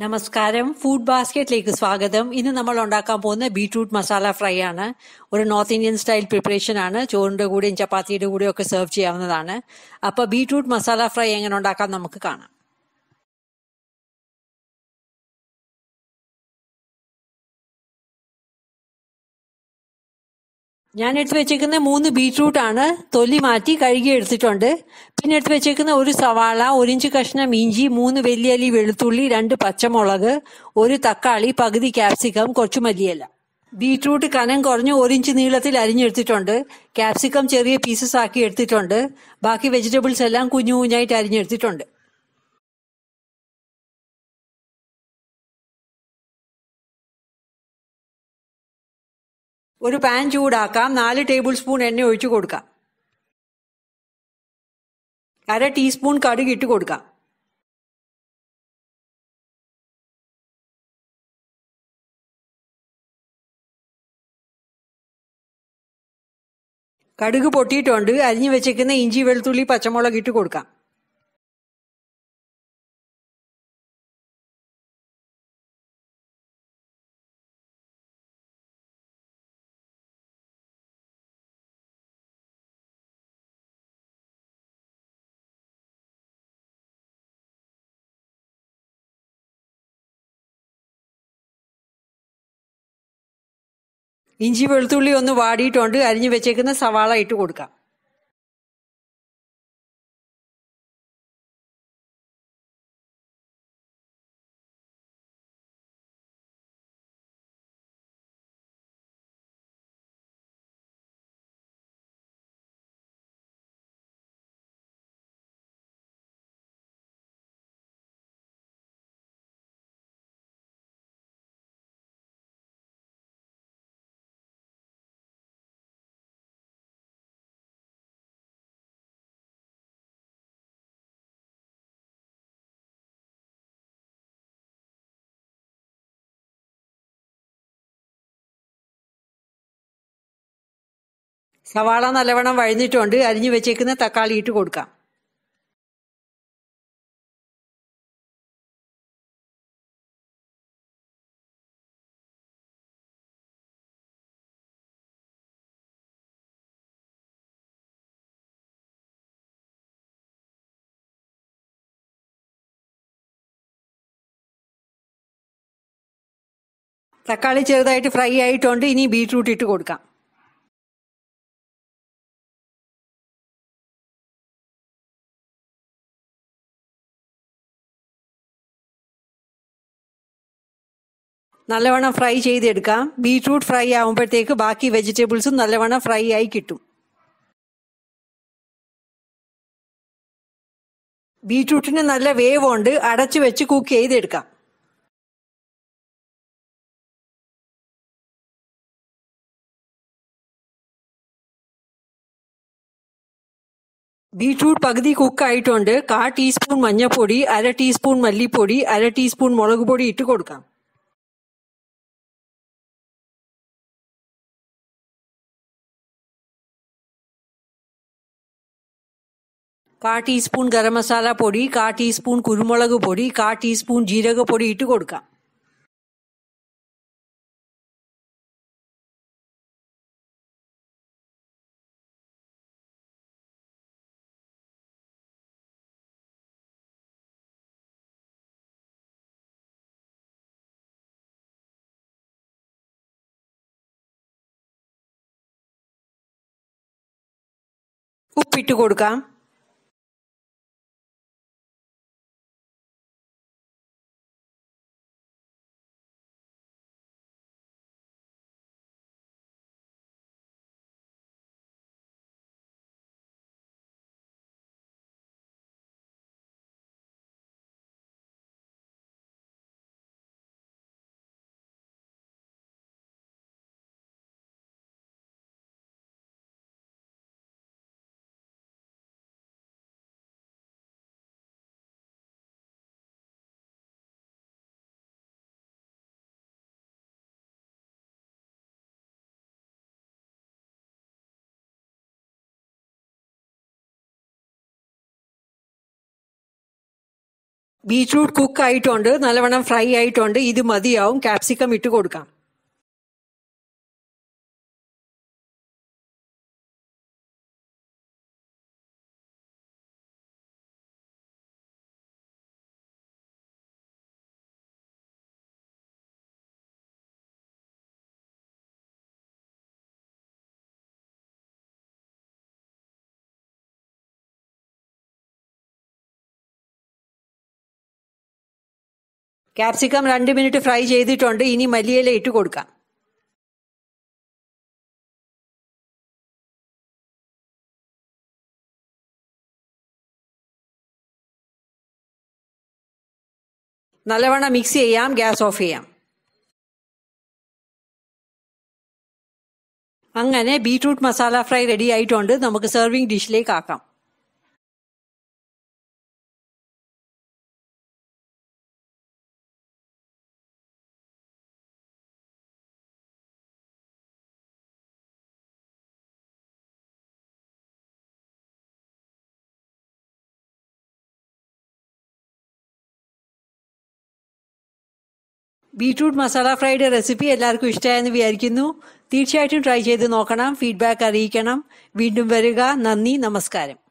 നമസ്കാരം. ഫുഡ് ബാസ്ക്കറ്റിലേക്ക് സ്വാഗതം. ഇന്ന് നമ്മൾ ഉണ്ടാക്കാൻ പോകുന്ന ബീട്രൂട്ട് മസാല ഫ്രൈ ആണ്. ഒരു നോർത്ത് ഇന്ത്യൻ സ്റ്റൈൽ പ്രിപ്പറേഷൻ ആണ്. ചോറിന്റെ കൂടെയും ചപ്പാത്തിയുടെ കൂടെയും ഒക്കെ സെർവ് ചെയ്യാവുന്നതാണ്. അപ്പൊ ബീട്രൂട്ട് മസാല ഫ്രൈ എങ്ങനെ ഉണ്ടാക്കാം നമുക്ക് കാണാം. ഞാൻ എടുത്ത് വെച്ചേക്കുന്ന മൂന്ന് ബീട്രൂട്ട് ആണ് തൊലി മാറ്റി കഴുകി എടുത്തിട്ടുണ്ട്. പിന്നെ എടുത്ത് വെച്ചേക്കുന്ന ഒരു സവാള ഒരു ഇഞ്ച് കഷ്ണം ഇഞ്ചി മൂന്ന് വലിയലി വെളുത്തുള്ളി രണ്ട് പച്ചമുളക് ഒരു തക്കാളി പകുതി ക്യാപ്സിക്കം കുറച്ച് മല്ലിയില. ബീട്രൂട്ട് കനം കുറഞ്ഞ് ഒരിഞ്ച് നീളത്തിൽ അരിഞ്ഞെടുത്തിട്ടുണ്ട്. ക്യാപ്സിക്കം ചെറിയ പീസസ് ആക്കി എടുത്തിട്ടുണ്ട്. ബാക്കി വെജിറ്റബിൾസ് എല്ലാം കുഞ്ഞു കുഞ്ഞായിട്ട് അരിഞ്ഞെടുത്തിട്ടുണ്ട്. ഒരു പാൻ ചൂടാക്കാം നാല് ടേബിൾ സ്പൂൺ എണ്ണ ഒഴിച്ച് കൊടുക്കാം. അര ടീസ്പൂൺ കടുക് ഇട്ട് കൊടുക്കാം. കടുക് പൊട്ടിയിട്ടുണ്ട്. അരിഞ്ഞു വെച്ചേക്കുന്ന ഇഞ്ചി വെളുത്തുള്ളി പച്ചമുളക് ഇട്ട് കൊടുക്കാം. ഇഞ്ചി വെളുത്തുള്ളി ഒന്ന് വാടിയിട്ടുണ്ട് അരിഞ്ഞു വെച്ചേക്കുന്ന സവാള ഇട്ട് കൊടുക്കാം. സവാള നല്ലവണ്ണം വഴഞ്ഞിട്ടുണ്ട് അരിഞ്ഞു വെച്ചേക്കുന്ന തക്കാളി ഇട്ട് കൊടുക്കാം. തക്കാളി ചെറുതായിട്ട് ഫ്രൈ ആയിട്ടുണ്ട്. ഇനി ബീട്രൂട്ട് ഇട്ട് കൊടുക്കാം. നല്ലവണ്ണം ഫ്രൈ ചെയ്തെടുക്കാം. ബീട്രൂട്ട് ഫ്രൈ ആകുമ്പോഴത്തേക്ക് ബാക്കി വെജിറ്റബിൾസും നല്ലവണ്ണം ഫ്രൈ ആയി കിട്ടും. ബീട്രൂട്ടിന് നല്ല വേവ് ഉണ്ട് അടച്ചു വെച്ച് കുക്ക് ചെയ്തെടുക്കാം. ബീട്രൂട്ട് പകുതി കുക്ക് ആയിട്ടുണ്ട്. കാ ടീസ്പൂൺ മഞ്ഞൾപ്പൊടി അര ടീസ്പൂൺ മല്ലിപ്പൊടി അര ടീസ്പൂൺ മുളക് പൊടി ഇട്ട് കൊടുക്കാം. കാ ടീസ്പൂൺ ഗരം മസാല പൊടി കാ ടീസ്പൂൺ കുരുമുളക് പൊടി കാ ടീസ്പൂൺ ജീരകപ്പൊടി ഇട്ട് കൊടുക്കാം. ഉപ്പിട്ട് കൊടുക്കാം. ബീറ്റ്റൂട്ട് കുക്ക് ആയിട്ടുണ്ട് നല്ലവണ്ണം ഫ്രൈ ആയിട്ടുണ്ട് ഇത് മതിയാവും കാപ്സിക്കം ഇട്ട് കൊടുക്കാം. ക്യാപ്സിക്കം രണ്ട് മിനിറ്റ് ഫ്രൈ ചെയ്തിട്ടുണ്ട്. ഇനി മല്ലിയില ഇട്ട് കൊടുക്കാം. നല്ലവണ്ണം മിക്സ് ചെയ്യാം. ഗ്യാസ് ഓഫ് ചെയ്യാം. അങ്ങനെ ബീട്രൂട്ട് മസാല ഫ്രൈ റെഡി ആയിട്ടുണ്ട്. നമുക്ക് സെർവിങ് ഡിഷിലേക്ക് ആക്കാം. ബീട്രൂട്ട് മസാല ഫ്രൈഡ് റെസിപ്പി എല്ലാവർക്കും ഇഷ്ടമായെന്ന് വിചാരിക്കുന്നു. തീർച്ചയായിട്ടും ട്രൈ ചെയ്ത് നോക്കണം. ഫീഡ്ബാക്ക് അറിയിക്കണം. വീണ്ടും വരിക. നന്ദി. നമസ്കാരം.